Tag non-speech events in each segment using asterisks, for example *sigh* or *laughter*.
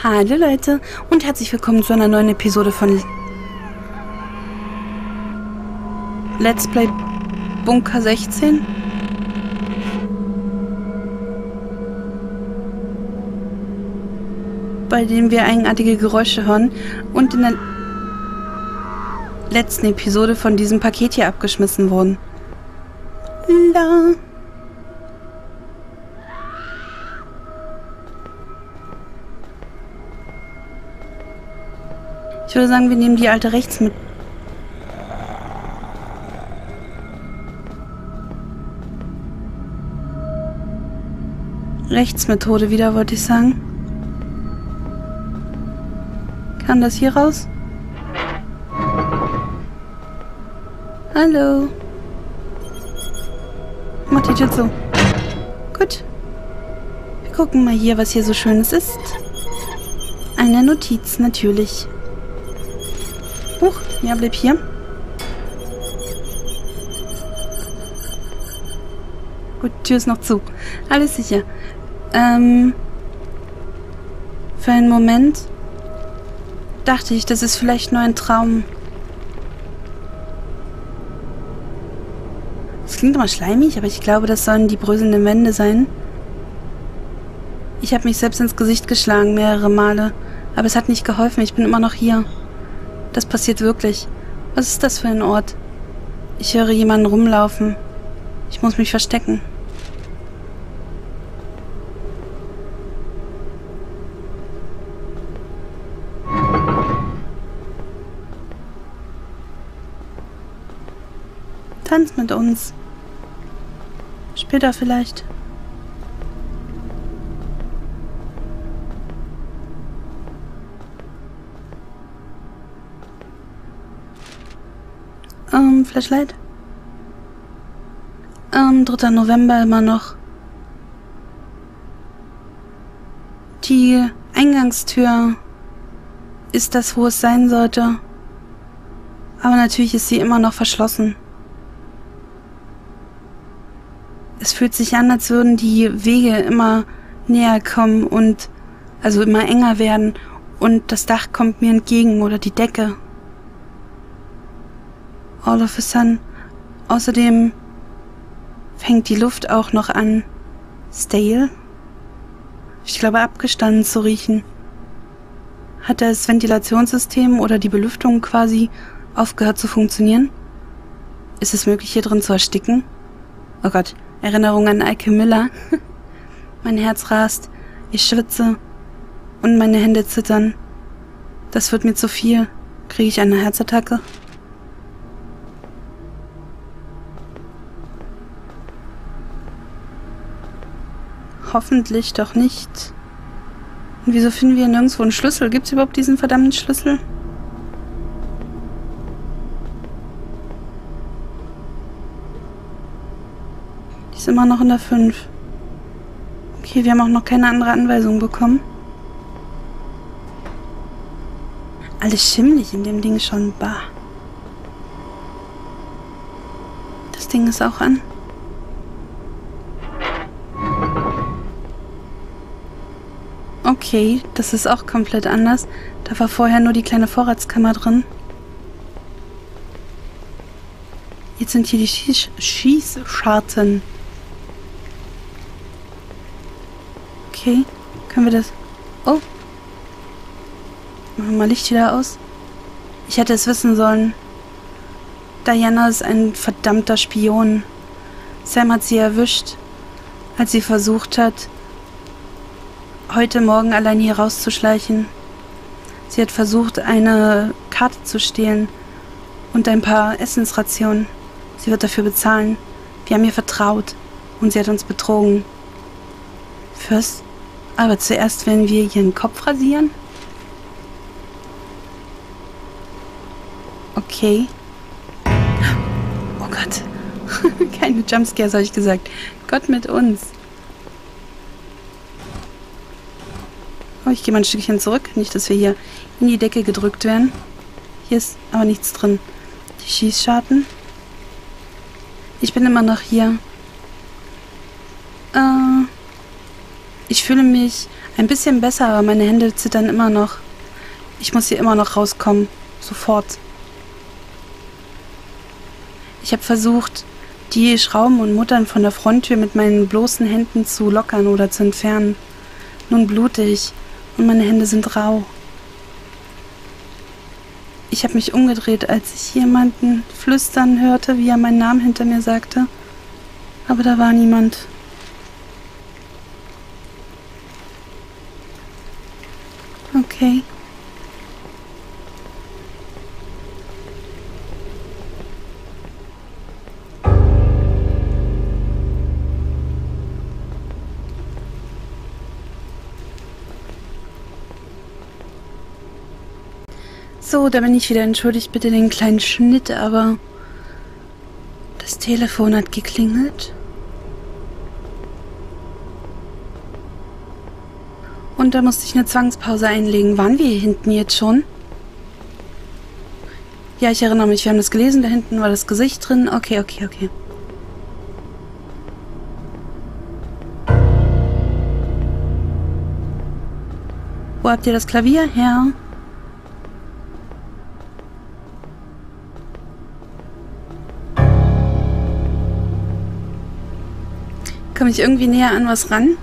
Hallo Leute und herzlich willkommen zu einer neuen Episode von Let's Play Bunker 16. Bei dem wir eigenartige Geräusche hören und in der letzten Episode von diesem Paket hier abgeschmissen wurden. La. Ich würde sagen, wir nehmen die alte rechts mit. Rechtsmethode wieder, wollte ich sagen. Kann das hier raus? Hallo. Mach die Tür zu. Gut. Wir gucken mal hier, was hier so Schönes ist. Eine Notiz, natürlich. Huch, ja, bleib hier. Gut, Tür ist noch zu. Alles sicher. Ähm, für einen Moment dachte ich, das ist vielleicht nur ein Traum. Es klingt immer schleimig, aber ich glaube, das sollen die bröselnden Wände sein. Ich habe mich selbst ins Gesicht geschlagen mehrere Male, aber es hat nicht geholfen. Ich bin immer noch hier. Das passiert wirklich. Was ist das für ein Ort? Ich höre jemanden rumlaufen. Ich muss mich verstecken. Tanz mit uns. Später vielleicht. Ähm, Flashlight? Ähm, 3. November immer noch. Die Eingangstür ist das, wo es sein sollte. Aber natürlich ist sie immer noch verschlossen. Es fühlt sich an, als würden die Wege immer näher kommen und also immer enger werden und das Dach kommt mir entgegen oder die Decke. All of a sudden. Außerdem fängt die Luft auch noch an, stale. Ich glaube, abgestanden zu riechen. Hat das Ventilationssystem oder die Belüftung quasi aufgehört zu funktionieren? Ist es möglich, hier drin zu ersticken? Oh Gott, Erinnerung an Eike Miller. *laughs* mein Herz rast, ich schwitze und meine Hände zittern. Das wird mir zu viel. Kriege ich eine Herzattacke? Hoffentlich doch nicht. Und wieso finden wir nirgendwo einen Schlüssel? Gibt es überhaupt diesen verdammten Schlüssel? Die ist immer noch in der 5. Okay, wir haben auch noch keine andere Anweisung bekommen. Alles schimmlig in dem Ding schon. Bah. Das Ding ist auch an. Okay, das ist auch komplett anders. Da war vorher nur die kleine Vorratskammer drin. Jetzt sind hier die Schieß Schießscharten. Okay, können wir das... Oh. Machen wir mal Licht wieder aus. Ich hätte es wissen sollen. Diana ist ein verdammter Spion. Sam hat sie erwischt, als sie versucht hat, heute Morgen allein hier rauszuschleichen. Sie hat versucht, eine Karte zu stehlen und ein paar Essensrationen. Sie wird dafür bezahlen. Wir haben ihr vertraut und sie hat uns betrogen. Fürst, aber zuerst werden wir ihren Kopf rasieren? Okay. Oh Gott. *laughs* Keine Jumpscares, habe ich gesagt. Gott mit uns. Oh, ich gehe mal ein Stückchen zurück. Nicht, dass wir hier in die Decke gedrückt werden. Hier ist aber nichts drin. Die Schießscharten. Ich bin immer noch hier. Äh, ich fühle mich ein bisschen besser, aber meine Hände zittern immer noch. Ich muss hier immer noch rauskommen. Sofort. Ich habe versucht, die Schrauben und Muttern von der Fronttür mit meinen bloßen Händen zu lockern oder zu entfernen. Nun blute ich und meine Hände sind rau. Ich habe mich umgedreht, als ich jemanden flüstern hörte, wie er meinen Namen hinter mir sagte. Aber da war niemand. Okay. So, da bin ich wieder. Entschuldigt bitte den kleinen Schnitt, aber das Telefon hat geklingelt. Und da musste ich eine Zwangspause einlegen. Waren wir hier hinten jetzt schon? Ja, ich erinnere mich, wir haben das gelesen. Da hinten war das Gesicht drin. Okay, okay, okay. Wo habt ihr das Klavier her? Komme ich irgendwie näher an was ran?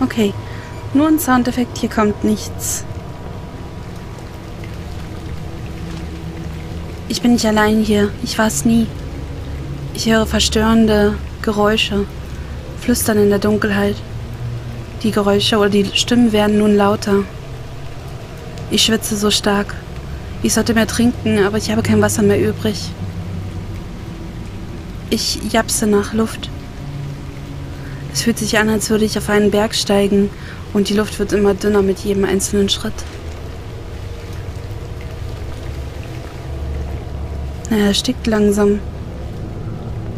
Okay, nur ein Soundeffekt, hier kommt nichts. Ich bin nicht allein hier, ich war es nie. Ich höre verstörende Geräusche flüstern in der Dunkelheit. Die Geräusche oder die Stimmen werden nun lauter. Ich schwitze so stark. Ich sollte mehr trinken, aber ich habe kein Wasser mehr übrig. Ich japse nach Luft. Es fühlt sich an, als würde ich auf einen Berg steigen und die Luft wird immer dünner mit jedem einzelnen Schritt. Er erstickt langsam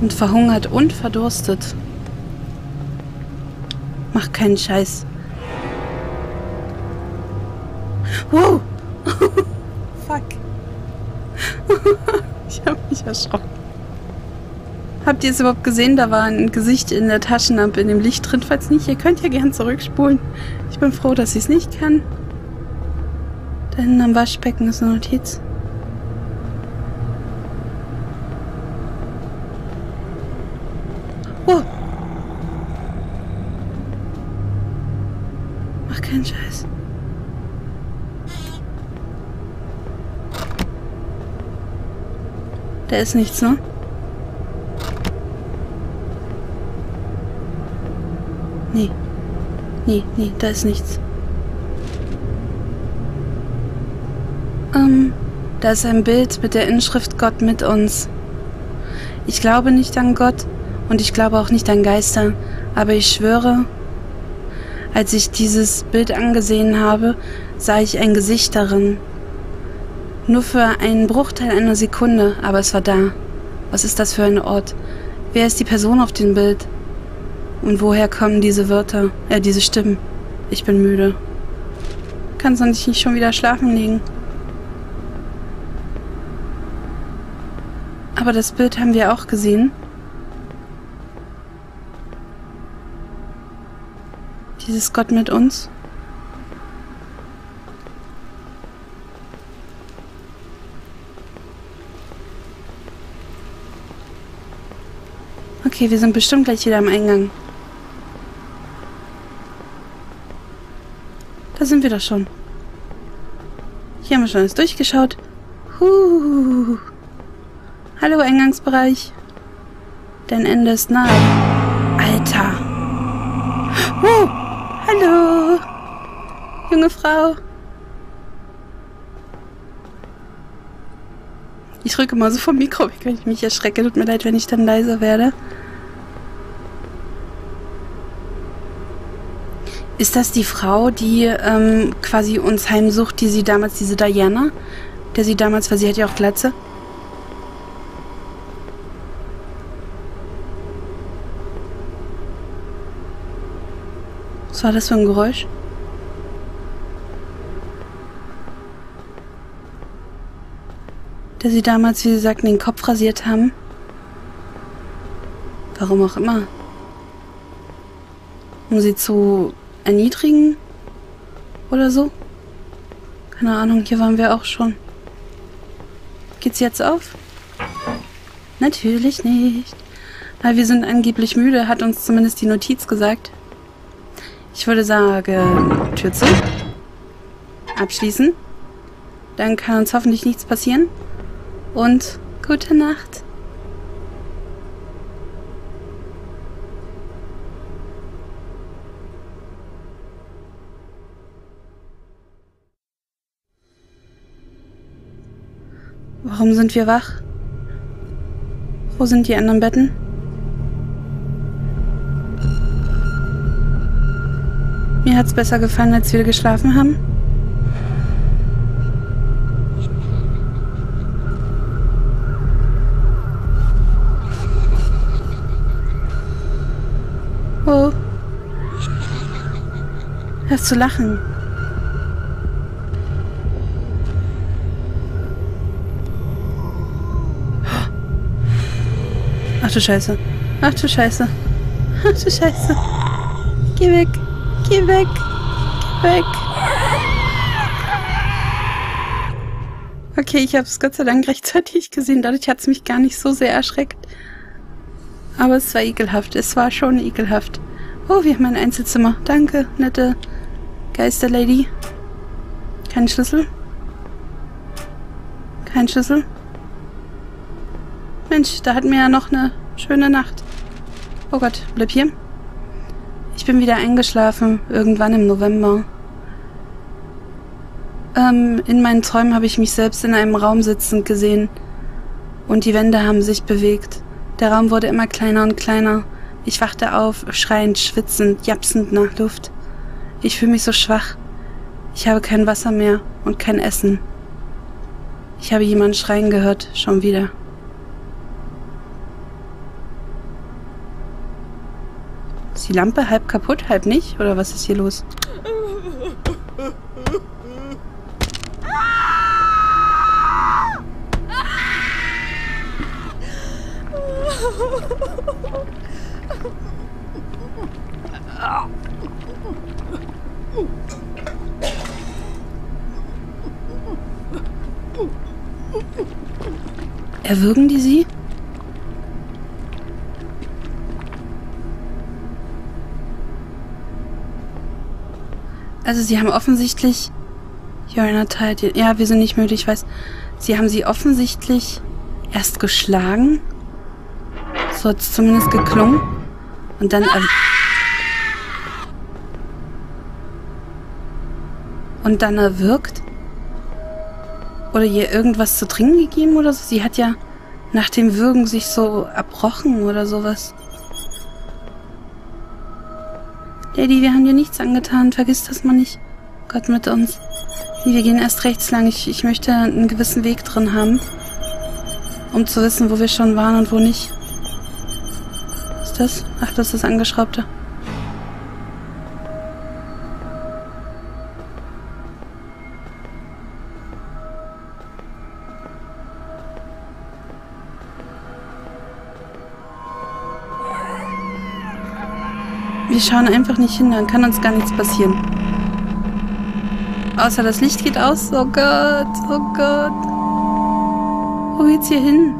und verhungert und verdurstet. Mach keinen Scheiß. Wow! *laughs* Fuck. *laughs* ich hab mich erschrocken. Habt ihr es überhaupt gesehen? Da war ein Gesicht in der Taschenlampe in dem Licht drin. Falls nicht, ihr könnt ja gern zurückspulen. Ich bin froh, dass ich es nicht kann. Hinten am Waschbecken ist eine Notiz. Oh, keinen Scheiß. Da ist nichts, ne? Nee. Nee, nee, da ist nichts. Ähm, da ist ein Bild mit der Inschrift Gott mit uns. Ich glaube nicht an Gott und ich glaube auch nicht an Geister, aber ich schwöre, als ich dieses Bild angesehen habe, sah ich ein Gesicht darin. Nur für einen Bruchteil einer Sekunde, aber es war da. Was ist das für ein Ort? Wer ist die Person auf dem Bild? Und woher kommen diese Wörter, äh, diese Stimmen? Ich bin müde. Kannst du nicht schon wieder schlafen liegen? Aber das Bild haben wir auch gesehen. Dieses Gott mit uns? Okay, wir sind bestimmt gleich wieder am Eingang. Da sind wir doch schon. Hier haben wir schon alles durchgeschaut. Huh. Hallo Eingangsbereich. Dein Ende ist nahe. Alter. Huh. Hallo, junge Frau. Ich rücke mal so vom Mikro weg, wenn ich mich erschrecke. Tut mir leid, wenn ich dann leiser werde. Ist das die Frau, die ähm, quasi uns heimsucht, die sie damals, diese Diana, der sie damals, weil sie hat ja auch Glatze? Was war das für ein Geräusch? Der sie damals, wie sie sagten, den Kopf rasiert haben. Warum auch immer. Um sie zu erniedrigen? Oder so? Keine Ahnung, hier waren wir auch schon. Geht's jetzt auf? Natürlich nicht. Aber wir sind angeblich müde, hat uns zumindest die Notiz gesagt. Ich würde sagen, Tür zu. Abschließen. Dann kann uns hoffentlich nichts passieren. Und gute Nacht. Warum sind wir wach? Wo sind die anderen Betten? Mir hat's besser gefallen, als wir geschlafen haben. Oh. Hör zu lachen. Ach du Scheiße. Ach du Scheiße. Ach du Scheiße. Geh weg. Geh weg. Geh weg. Okay, ich habe es Gott sei Dank rechtzeitig gesehen. Dadurch hat es mich gar nicht so sehr erschreckt. Aber es war ekelhaft. Es war schon ekelhaft. Oh, wir haben ein Einzelzimmer. Danke, nette Geisterlady. Kein Schlüssel? Kein Schlüssel? Mensch, da hatten wir ja noch eine schöne Nacht. Oh Gott, bleib hier. Ich bin wieder eingeschlafen, irgendwann im November. Ähm, in meinen Träumen habe ich mich selbst in einem Raum sitzend gesehen. Und die Wände haben sich bewegt. Der Raum wurde immer kleiner und kleiner. Ich wachte auf, schreiend, schwitzend, japsend nach Luft. Ich fühle mich so schwach. Ich habe kein Wasser mehr und kein Essen. Ich habe jemanden schreien gehört, schon wieder. Die Lampe halb kaputt, halb nicht? Oder was ist hier los? Erwürgen die sie? Also sie haben offensichtlich... You're not tired. Ja, wir sind nicht müde, ich weiß. Sie haben sie offensichtlich erst geschlagen. So hat es zumindest geklungen. Und dann... Und dann erwürgt? Oder ihr irgendwas zu trinken gegeben oder so? Sie hat ja nach dem Würgen sich so erbrochen oder sowas. Lady, wir haben dir nichts angetan. Vergiss das mal nicht. Gott mit uns. wir gehen erst rechts lang. Ich, ich möchte einen gewissen Weg drin haben. Um zu wissen, wo wir schon waren und wo nicht. Was ist das? Ach, das ist das Angeschraubte. Wir schauen einfach nicht hin, dann kann uns gar nichts passieren. Außer das Licht geht aus. Oh Gott, oh Gott. Wo geht's hier hin?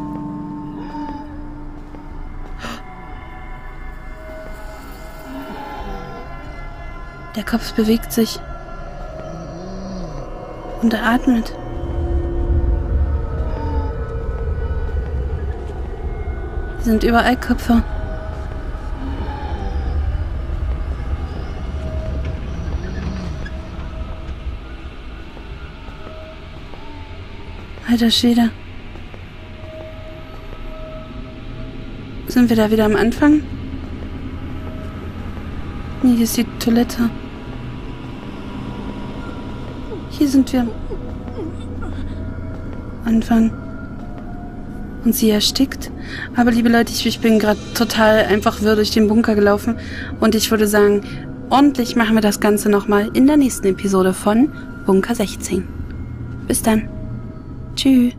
Der Kopf bewegt sich. Und er atmet. Sind überall Köpfe. Alter Schwede. Sind wir da wieder am Anfang? Nee, hier ist die Toilette. Hier sind wir. Anfang. Und sie erstickt. Aber liebe Leute, ich, ich bin gerade total einfach wirr durch den Bunker gelaufen. Und ich würde sagen, ordentlich machen wir das Ganze nochmal in der nächsten Episode von Bunker 16. Bis dann. Tschüss.